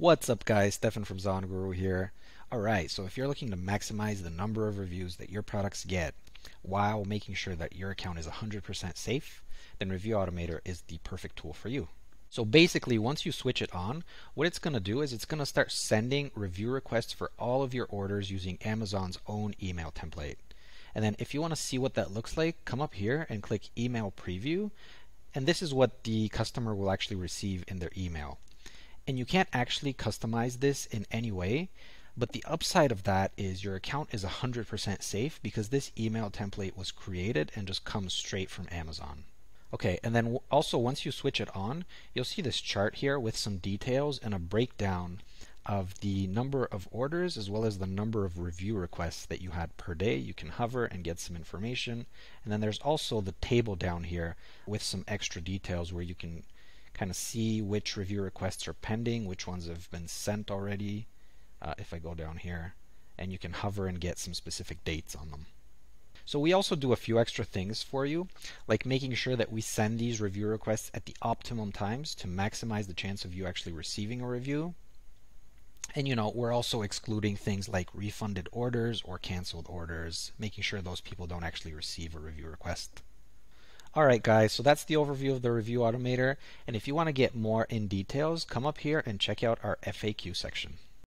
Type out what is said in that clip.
What's up guys, Stefan from ZonGuru here. Alright, so if you're looking to maximize the number of reviews that your products get while making sure that your account is 100% safe, then Review Automator is the perfect tool for you. So basically, once you switch it on, what it's going to do is it's going to start sending review requests for all of your orders using Amazon's own email template. And then if you want to see what that looks like, come up here and click Email Preview. And this is what the customer will actually receive in their email and you can't actually customize this in any way. But the upside of that is your account is 100% safe because this email template was created and just comes straight from Amazon. Okay, and then also once you switch it on, you'll see this chart here with some details and a breakdown of the number of orders as well as the number of review requests that you had per day. You can hover and get some information. And then there's also the table down here with some extra details where you can kind of see which review requests are pending, which ones have been sent already. Uh, if I go down here, and you can hover and get some specific dates on them. So we also do a few extra things for you, like making sure that we send these review requests at the optimum times to maximize the chance of you actually receiving a review. And you know, we're also excluding things like refunded orders or canceled orders, making sure those people don't actually receive a review request. Alright guys, so that's the overview of the Review Automator, and if you want to get more in details, come up here and check out our FAQ section.